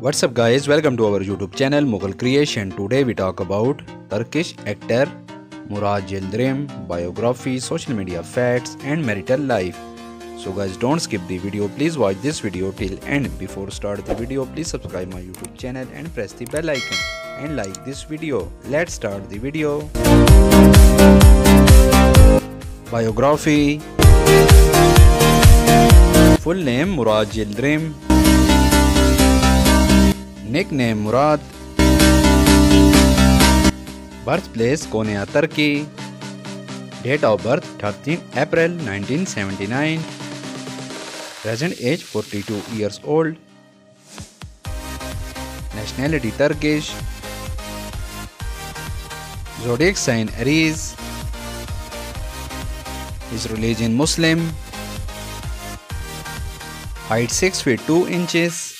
What's up guys, welcome to our YouTube channel Mughal Creation. Today we talk about Turkish actor Murad Yildirim, biography, social media facts and marital life. So guys don't skip the video, please watch this video till end. Before start the video, please subscribe my YouTube channel and press the bell icon and like this video. Let's start the video. Biography Full name Murad Yildirim Nickname Murad Birthplace Konya, Turkey Date of birth 13 April 1979 Present age 42 years old. Nationality Turkish. Zodiac sign Aries. His religion Muslim. Height 6 feet 2 inches.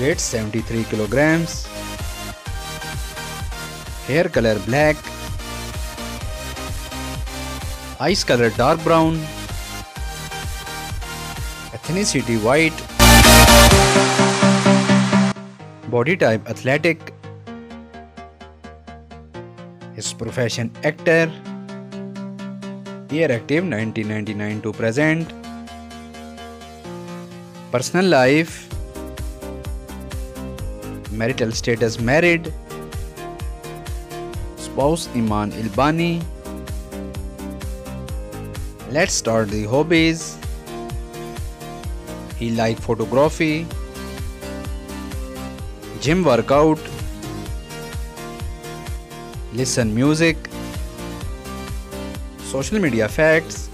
Weight 73 kilograms. Hair color black. Eyes color dark brown ethnicity white body type athletic his profession actor. Year active 1999 to present. Personal life marital status married. Spouse Iman ElBani. Let's start the hobbies he like photography gym workout listen music social media facts.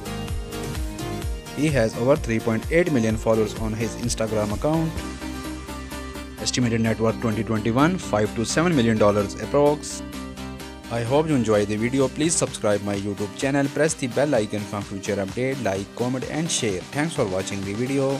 He has over 3.8 million followers on his instagram account. Estimated net worth 2021 5 to 7 million dollars approx. I hope you enjoy the video. Please subscribe my youtube channel. Press the bell icon for future update. Like comment and share. Thanks for watching the video